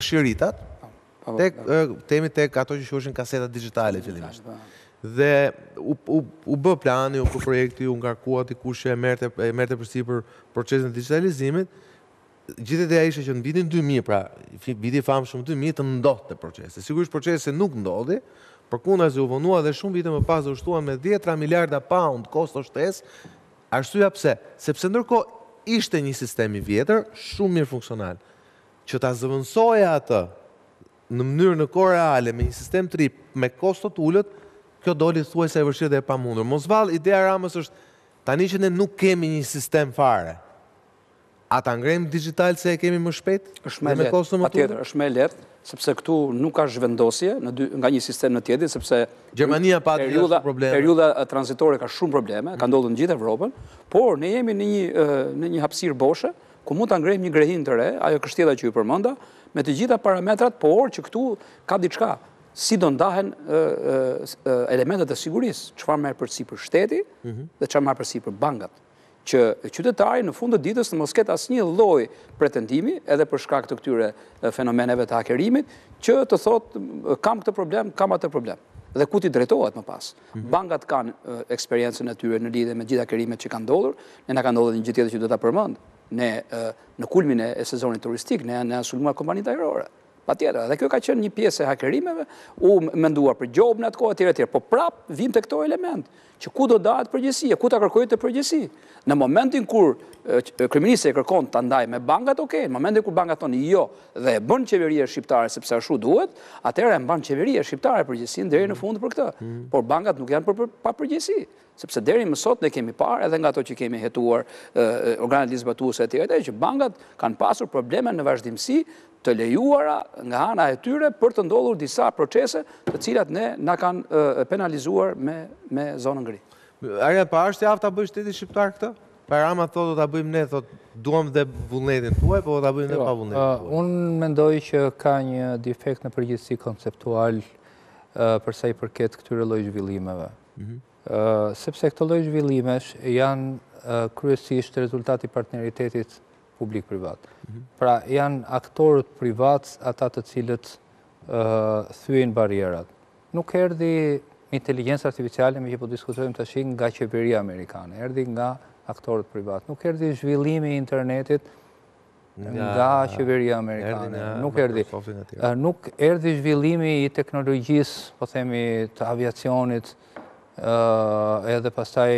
shiritat tek themi tek ato që quheshin kasetat dixhitale fillimisht. Dhe u u u bë plani, u bë projekti, u ngarkua dikush që e merrte e merrte përsipër procesin e dixhitalizimit. Gjithë ideja ishte që në vitin 2000, pra viti i famshëm 2000 të ndodhte procesi. Sigurisht procesi nuk ndodhi, përkundazi u vonua dhe shumë vite më pas u shtuan me dhjetëra miliarda pound kosto shtesë. Arsyeja pse? Sepse ndërkohë ishte një sistem i vjetër, shumë mirë funksional. që ta zëvendësoje atë në mënyrë në kohë reale me një sistem të ri me kosto të ulët, kjo doli thuajse e vështirë dhe e pamundur. Mos vallë, ideja e Ramës është tani që ne nuk kemi një sistem fare, a ta ngremë dixhital se e kemi më shpejt dhe me kosto më të ulët? Patjetër, është më e lehtë, sepse këtu nuk ka zhvendosje nga një sistem në tjetrin, sepse periudha tranzitore ka shumë probleme, ka ndodhur në gjithë Evropën, por ne jemi në një hapësirë boshe, ku mund ta ngrejmë një grehinë të re, ajo kështjella që ju përmenda, me të gjitha parametrat, por që këtu ka diçka, si do ndahen elementet e sigurisë, çfarë merr përsipër shteti mhm. dhe çfarë marrin përsipër bankat që qytetari në fund të ditës të mos ketë asnjë lloj pretendimi edhe për shkak të këtyre fenomeneve të hakerimit që të thotë kam këtë problem, kam atë problem dhe ku t'i drejtohet më pas. Bankat kanë eksperiencën e tyre në lidhje me gjithë hakerimet që kanë ndodhur. Ne na ka ndodhur një gjë tjetër që do ta përmend. Ne në kulmin e sezonit turistik na janë sulmuar kompanitë ajrore. Patjetër, edhe kjo ka qenë një pjesë e hakerimeve, u menduar për gjobë në atë kohë etj etj. Po prap vim te këto element, që ku do dahet përgjegjësia, ku ta kërkojë atë përgjegjësi. Në momentin kur kryeministri e kërkon ta ndajë me bankat, ok, në momentin kur bankat thonë jo, dhe e bën qeveria shqiptare sepse ashtu duhet, atëherë e mban qeveria shqiptare përgjegjësinë deri në mhm. fund për këtë. Mhm. Por bankat nuk janë prapë pa përgjegjësi, sepse deri më sot ne kemi parë edhe nga ato që kemi hetuar organet ligjzbatuese etj etj që bankat kanë pasur probleme në vazhdimësi të lejuara nga ana e tyre për të ndodhur disa procese të cilat ne na kanë penalizuar me me zonën gri. Arja, po është i aftë ta bëjë shteti shqiptar këtë? Po Rama thotë do ta bëjmë ne, thotë duam dhe vullnetin tuaj, po do ta bëjmë edhe jo, pa vullnetin tuaj. Unë mendoj që ka një defekt në përgjithësi konceptual për sa i përket këtyre lloj zhvillimeve. Mhm. Sepse këto lloj zhvillimesh janë kryesisht rezultat i partneritetit publik-privat. Mhm. Pra janë aktorët privat ata të cilët thyejnë barrierat. Nuk erdhi inteligjenca artificiale meqë po diskutojmë tashi nga qeveria amerikane, erdhi nga aktorët privatë. Nuk erdhi zhvillimi i internetit nga qeveria amerikane. Nuk erdhi. Nuk erdhi zhvillimi i teknologjisë, po themi, të aviacionit, edhe pastaj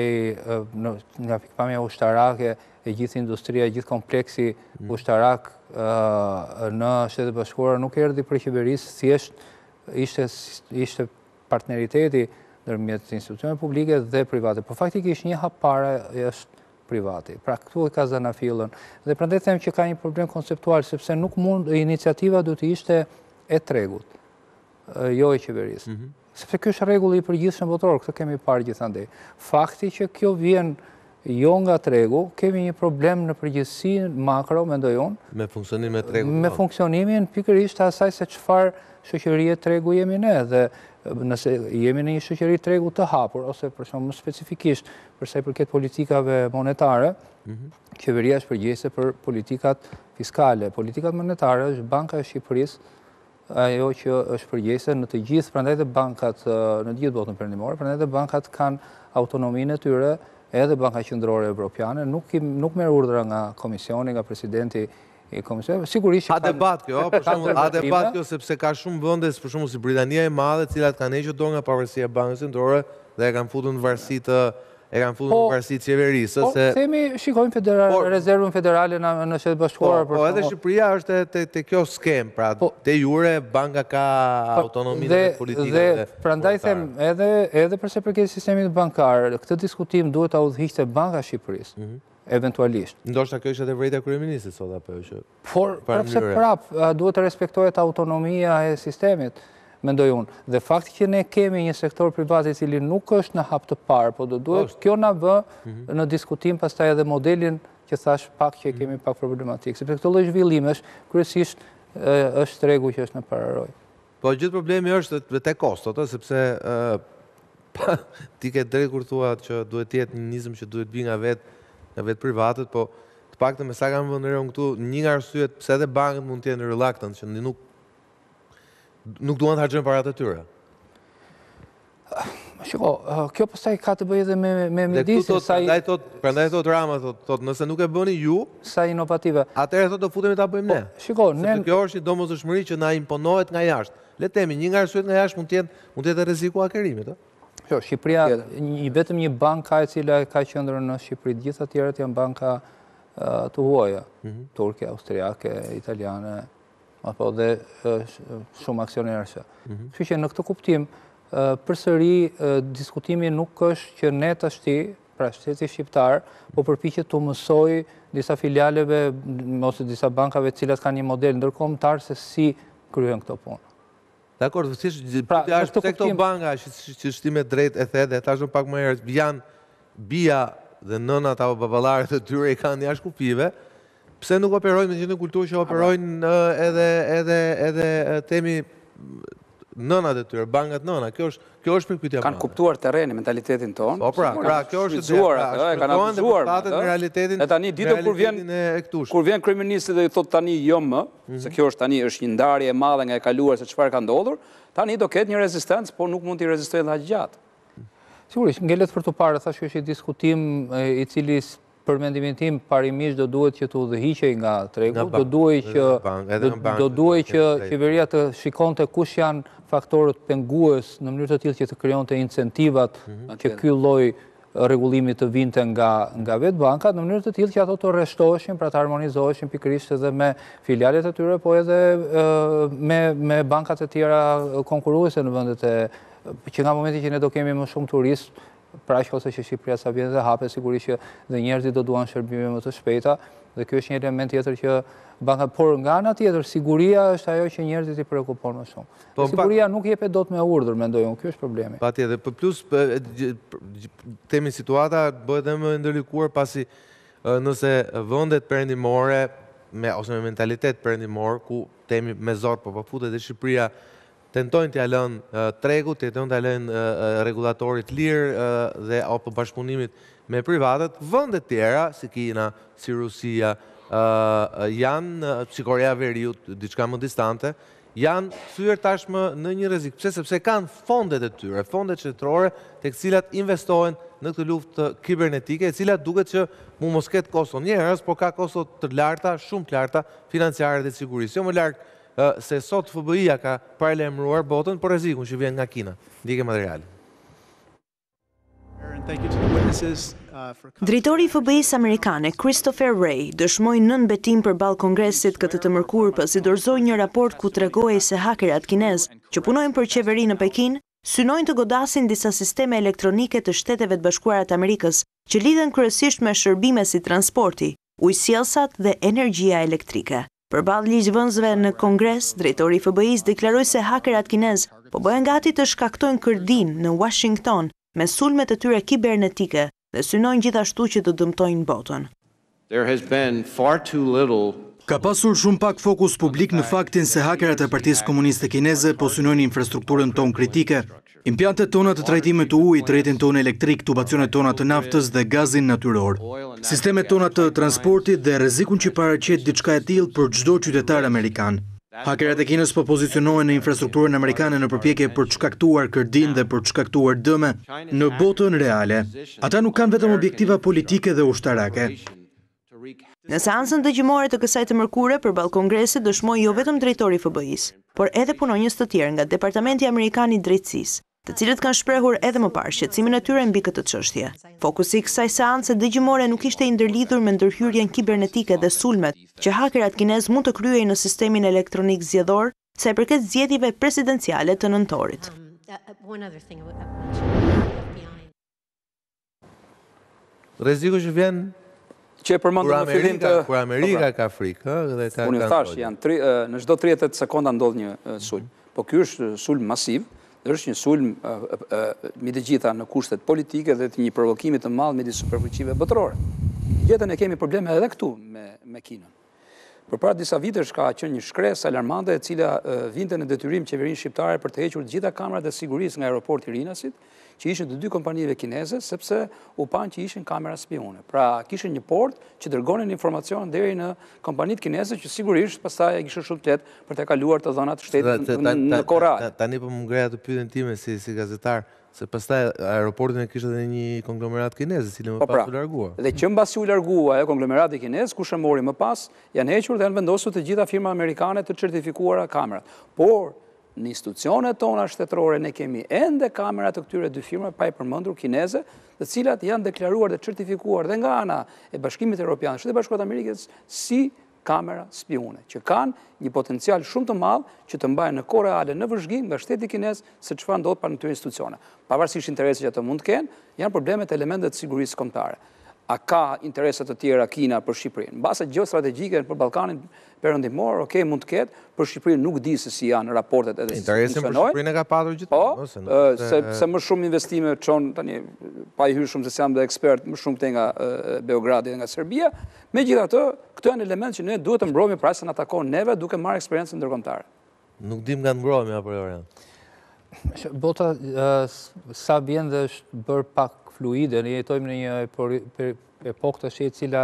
nga pikëpamja ushtarake, e gjithë industria, i gjithë kompleksi mm. ushtarak në Shtetet e Bashkuara, nuk erdhi prej qeverisë, thjesht ishte partneriteti ndërmjet institucioneve publike dhe private. Po faktikisht një hap para është privati. Pra këtu e ka zanafillën. Dhe prandaj them që ka një problem konceptual, sepse nuk mund, iniciativa duhet të ishte e tregut, jo e qeverisë. Mhm. Sepse kjo është rregulli i përgjithshëm botëror, këtë kemi parë gjithandej. Fakti që kjo vjen Jo nga tregu, kemi një problem në përgjithësi makro, mendoj unë. Me funksionimin e tregut. Me funksionimin pikërisht të asaj se çfarë shoqërie tregu jemi ne dhe nëse jemi ne një shoqëri tregu të hapur ose për shembull më specifikisht për sa i përket politikave monetare, mhm. qeveria është përgjegjëse për politikat fiskale. Politikat monetare është Banka e Shqipërisë ajo që është përgjegjëse në të gjithë, prandaj dhe bankat në të gjithë botën perëndimore, prandaj dhe bankat kanë autonominë e tyre, edhe Banka Qendrore Evropiane, nuk i nuk merr urdhra nga komisioni, nga presidenti i komisionit. Sigurisht që ka debat kjo, për shembull, ka debat kjo sepse ka shumë vende, për shembull si Britania e Madhe, të cilat kanë hequr dorë nga pavarësia e Bankës Qendrore dhe e kanë futur në varësi të E kanë futur në varësi të qeverisë, se... Po, themi, shikojmë federal, rezervën federale në Shtetet e Bashkuara, për të... Po, edhe Shqipëria është te kjo skemë, pra, po. de jure, banka ka po, autonomi dhe politikë dhe... Dhe, prandaj them, edhe për sa i përket sistemit bankar, këtë diskutim duhet ta udhëhiqte Banka e Shqipërisë, mhm. eventualisht. Ndoshta kjo ishte dhe vërejtja e kryeministrit, sot apë, që... Por, prapëseprapë, duhet të respektohet autonomia e sistemit, mendoj unë. Dhe fakti që ne kemi një sektor privat i cili nuk është në hap të parë, po do duhet kjo na vë mhm. në diskutim pastaj edhe modelin që thashë pak që kemi pak problematik. Sepse këto lloj zhvillimesh kryesisht është tregu që është në pararojë. Po gjithë problemi është dhe te kostot, ë, sepse ë pa, ti ke të drejtë kur thua që duhet të jetë një nismë që duhet të vijë nga vetë nga vetë privatët, po të paktën me sa kam vënë re unë këtu, një nga arsyet pse edhe bankat mund të jenë reluctant që nuk nuk duan të harxhojnë paratë e tyre. Shiko, kjo pastaj ka të bëjë edhe me me mjedisin sa i thotë, prandaj thotë Rama thotë, thotë nëse nuk e bëni ju, sa inovative. Atëherë thotë do futemi ta bëjmë po, ne. Shiko, ne kjo është një domosdoshmëri që na imponohet nga jashtë. Le të themi, një nga arsyet nga jashtë mund të jetë mund të jetë rreziku i hakerimit, ë. Jo, Shqipëria ka vetëm një bankë e cila ka qendrën në Shqipëri, të gjitha të tjerat janë banka të huaja, mhm. turke, austriake, italiane, apo dhe shumë aksionerë që. Mhm. Kështu që në këtë kuptim, përsëri diskutimi nuk është që ne tashti, pra shteti shqiptar, po përpichet t'u mësojë disa filialeve, ose disa bankave të cilat kanë një model ndërkombëtar se si kryhen këto punë. Dakord, pse pra këto banka, që ti me të drejtë e the, dhe thashë pak më herët, janë bija dhe nënat apo baballarët e tyre i kanë jashtë kufijve, Pse nuk operojnë me të njëjtën kulturë që operojnë edhe edhe edhe themi nënat e tyre, bankat nëna. Kjo është kjo është pikëpyetja. Kanë kuptuar terrenin, mentalitetin tonë. Po pra, pra kjo është dëgjuar, pra, e kanë kuptuar patjetër realitetin. E tani ditën kur vjen kur vjen kryeministri dhe i thotë tani jo më, mhm. se kjo është tani është një ndarje e madhe nga e kaluara se çfarë ka ndodhur, tani do ketë një rezistencë, por nuk mund t'i rezistojnë dhe gjatë. Sigurisht, ngelet për t'u parë, thashë është një diskutim i cili Për mendimin tim, parimisht do duhej që të udhëhiqej nga tregu, do duhej që do duhej që qeveria të shikonte kush janë faktorët pengues në mënyrë të tillë që të krijonte incentivat që ky lloj rregullimi të vinte nga nga vetë bankat, në mënyrë të tillë që ato të rreshtoheshin, pra të harmonizoheshin pikërisht edhe me filialet e tyre, po edhe me me bankat e tjera konkurruese në vendet e që nga momenti që ne do kemi më shumë turistë Pra që ose që Shqipëria sa vjen dhe hapet, sigurisht që dhe njerëzit do duan shërbime më të shpejta, dhe kjo është një element tjetër që banka, por nga ana tjetër, siguria është ajo që njerëzit i preokupon më shumë. Po, siguria nuk jepet dot me urdhër, mendoj unë, kjo është problemi. Patjetër, për plus, themi situata, bëhet edhe më e ndërlikuar, pasi nëse vendet perëndimore, ose me mentalitet perëndimor, ku themi me zor, po po po futet edhe Shqipëria, tentojnë t'ia lënë tregut, tentojnë t'ia lënë rregullatorit të lirë dhe apo bashkëpunimit me privatët, vende të tjera si Kina, si Rusia, janë si Koreja e Veriut, diçka më distante, janë kthyer tashmë në një rrezik. Pse? Sepse kanë fondet e tyre, fondet shtetërore të cilat investohen në këtë luftë kibernetike, e cila duket që mund mos ketë kosto njerëz, por ka kosto të larta, shumë të larta, financiare dhe sigurisë. Jo më larg ë se sot FBI-ja ka paralajmëruar botën për rrezikun që vjen nga Kina. Ndjekim materialin. Drejtori i FBI-së amerikane, Christopher Wray, dëshmoi nën betim përballë Kongresit këtë të mërkurë pasi dorëzoi një raport ku tregohej se hakerat kinezë, që punojnë për qeverinë në Pekin, synojnë të godasin disa sisteme elektronike të Shteteve të Bashkuara të Amerikës, që lidhen kryesisht me shërbime si transporti. Ujësjellësat dhe energjia elektrike. Përballë ligjvënësve në Kongres, drejtori i FBI-së deklaroi se hakerat kinezë po bëhen gati të shkaktojnë kërdinë në Uashington me sulmet e tyre kibernetike dhe synojnë gjithashtu që të dëmtojnë botën. Ka pasur shumë pak fokus publik në faktin se hakerat e Partisë Komuniste Kineze po synojnë infrastrukturën tonë kritike. Impiantet tona të trajtimit të ujit, rrjetin tonë elektrik, tubacionet tona të naftës dhe gazin natyror, sistemet tona të transportit dhe rrezikun që paraqet diçka e tillë për çdo qytetar amerikan. Hakerat e Kinës po pozicionohen në infrastrukturën amerikane në përpjekje për të shkaktuar kërdinë dhe për të shkaktuar dëme në botën reale. Ata nuk kanë vetëm objektiva politike dhe ushtarake. Në seancën dëgjimore të kësaj të mërkure përballë Kongresit dëshmoi jo vetëm drejtori i FBI-së, por edhe punonjës të tjerë nga Departamenti Amerikan i Drejtësisë, të cilët kanë shprehur edhe më parë shqetësimin e tyre mbi këtë çështje. Fokusi i kësaj seance dëgjimore nuk ishte i ndërlidhur me ndërhyrjen kibernetike dhe sulmet që hakerat kinezë mund të kryejnë në sistemin elektronik zgjedhor sa i përket zgjedhjeve presidenciale të nëntorit. Rreziku që vjen që e përmendët në fillim të kur Amerika ka frikë, ëh, dhe ata kanë. Unë thashë janë në çdo 30 sekonda ndodh një sulm. Po ky është sulm masiv, është një sulm mbi të gjitha në kushtet politike dhe të një provokimi të madh midis superfuqive botërore. Gjithashtu kemi probleme edhe këtu me Kinën. Përpara disa vitesh ka qenë një shkresë alarmante e cila vinte në detyrim qeverinë shqiptare për të hequr të gjitha kamerat e sigurisë nga aeroporti i Rinasit, që ishin të dy kompanive kineze, sepse u panë që ishin kamera spiune. Pra, kishin një portë që dërgonin informacion deri në kompanitë kineze, që sigurisht pastaj e kishin shumë të lehtë për t'ia kaluar të dhënat shtetit në korat. Tani po ma ngre atë pyetjen time si gazetare, Se pastaj aeroportin e kishte edhe një konglomerat kinez, i cili më pas pra, u largua. Dhe që mbasi u largua ai konglomerati kinez, kush e mori më pas, janë hequr dhe janë vendosur të gjitha firma amerikane të certifikuara kamerat. Por, në institucionet tona shtetërore ne kemi ende kamera të këtyre dy firma pa i përmendur kineze, të cilat janë deklaruar dhe certifikuar dhe nga ana e Bashkimit Evropian, Shteteve të Bashkuara të Amerikës si kamera spiune, që kanë një potencial shumë të madh që të mbajnë në kohë reale në vëzhgim nga shteti kinez se çfarë ndodh pranë këtyre institucione. Pavarësisht interesit që ato mund të kenë, janë probleme të elementëve të sigurisë kombëtare. A ka interesa të tjera Kina për Shqipërinë? Mbase gjeostrategjike për Ballkanin Perëndimor, ok, mund të ketë, për Shqipërinë nuk di se si janë raportet edhe si funksionojnë. Interesin për Shqipërinë e ka patur gjithmonë, po, se më shumë investime çon tani pa i hyrë shumë se s'jam dhe ekspert, më shumë këtej nga Beogradi dhe nga Serbia, Megjithatë, këto janë elementë që ne duhet të mbrohemi prapë se na takon neve duke marrë eksperiencën ndërkombëtare. Nuk dimë nga mbrohemi apo jo. Bota sa vjen dhe është bërë pak fluide, ne jetojmë në një epokë tashmë e cila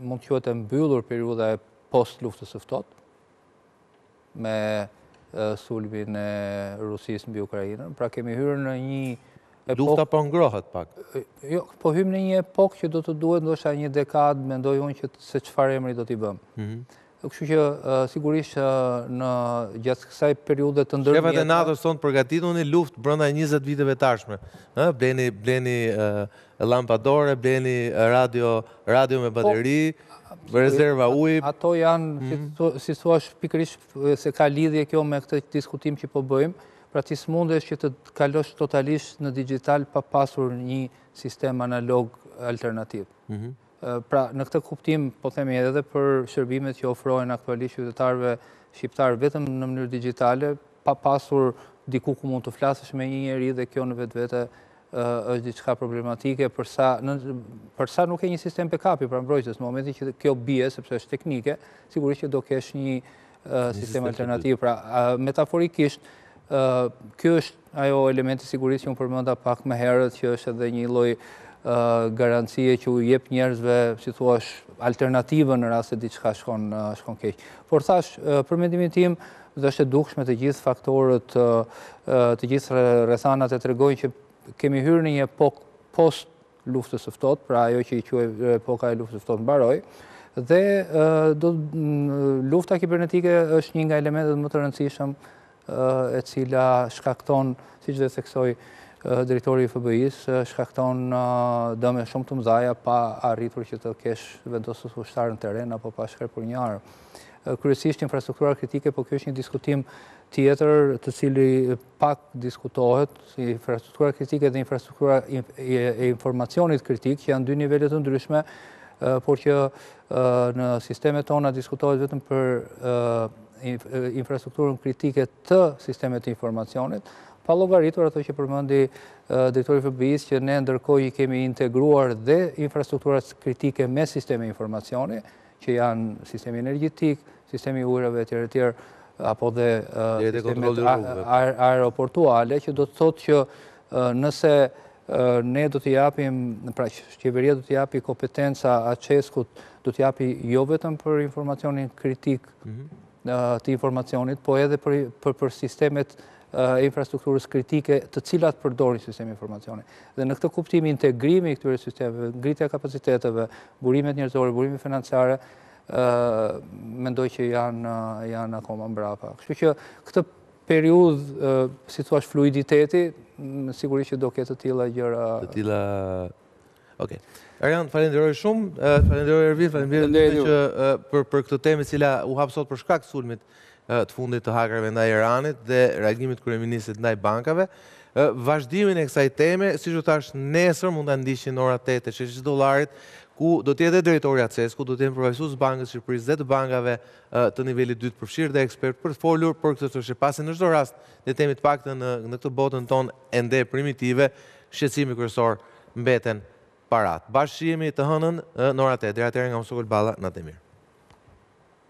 mund të quhet e mbyllur periudha e post luftës së ftohtë, me sulmin e Rusisë mbi Ukrajinën. Pra kemi hyrë në një epokë... Lufta po ngrohet pak. Jo, po hyjmë në një epokë që do të duhet, ndoshta një dekadë, mendoj unë që se çfarë emri do t'i vëmë. Mhm. Kështu që sigurisht ne gjatë kësaj periude të ndërmjetme... Shefat e NATO-s thonë përgatituni luftë brenda 20 viteve të ardhshme. Bleni llamba dore, bleni radio, radio me bateri, rezerva uji. Ato janë, si thua, pikërisht se ka lidhje kjo me këtë diskutim që po bëjmë, pra ti s'mundesh që të kalosh totalisht në digjital pa pasur një sistem analog alternativ. Mhm. Pra, në këtë kuptim, po themi edhe për shërbimet që ofrohen aktualisht qytetarëve shqiptarë vetëm në mënyrë digjitale, pa pasur diku ku mund të flasësh me një njeri dhe kjo në vetvete është diçka problematike për sa, për sa nuk ke një sistem backup-i pra mbrojtës në momentin që kjo bie, sepse është teknike, sigurisht që do kesh një sistem alternativ. Pra, metaforikisht, kjo është ajo elementi i sigurisë që unë përmenda pak më herët, që është edhe një lloj garancie që u jep njerëzve, si thua, alternativën në rast se diçka shkon keq. Por thashë, për mendimin tim, Dhe është e dukshme të gjithë faktorët, të gjithë rrethanat e tregojnë që kemi hyrë në një epokë post luftës së ftohtë, pra ajo që quhej epoka e luftës së ftohtë mbaroi, dhe lufta kibernetike është një nga elementët më të rëndësishëm e cila shkakton, siç dhe theksoi drejtori i FBI-së, shkakton dëme shumë të mëdha pa arritur që të kesh vendosur ushtarë në terren apo pa shkrepur një armë. kryesisht infrastruktura kritike, po kjo është një diskutim tjetër i cili pak diskutohet, infrastruktura kritike dhe infrastruktura e informacionit kritik, që janë dy nivele të ndryshme, por që në sistemet tona diskutohet vetëm për infrastrukturën kritike të sistemeve të informacionit, pa llogaritur ato që përmendi drejtori i FBI-së, që ne ndërkohë i kemi integruar dhe infrastrukturat kritike me sisteme informacioni, që janë sistemi energjetik, sistemi i ujërave e tjerë e tjerë, apo dhe aeroportuale, që do të thotë që nëse ne do t'i japim, pra qeveria do t'i japi kompetenca AKCESK-ut, do t'i japi jo vetëm për informacionin kritik mhm. të informacionit, po edhe për sistemet e infrastrukturës kritike të cilat përdorin sisteme informacioni. Dhe në këtë kuptim integrimi i këtyre sistemeve, ngritja e kapaciteteve, burimet njerëzore, burimet financiare, mendoj që janë akoma mbrapa. Kështu që këtë periudhë, si të thuash fluiditeti, sigurisht që do ketë të tilla gjëra... Të tilla Ok. Arjan, të falenderoj shumë, të falenderoj Ervin, falenderoj që për këtë temë e cila u hap sot për shkak të sulmit të fundit të hakerëve ndaj Iranit dhe reagimit të kryeministrit ndaj bankave. Vazhdimin e kësaj teme, siç thashë nesër, mund ta ndiqni ora 8 te Gjashta e dollarit, ku do të jetë dhe drejtori i AKCESK-ut, do të jenë përfaqësues të Bankës së Shqipërisë dhe të bankave të nivelit të dytë përfshirë dhe ekspertë për të folur për këtë çështje pasi në çdo rast e themi të paktën në këtë botën tonë ende primitive, shqetësimi kryesor. mbeten paratë. Bashkë shihemi të hënën në orën tetë. Deri atëherë nga unë Sokol Balla, natë e mirë.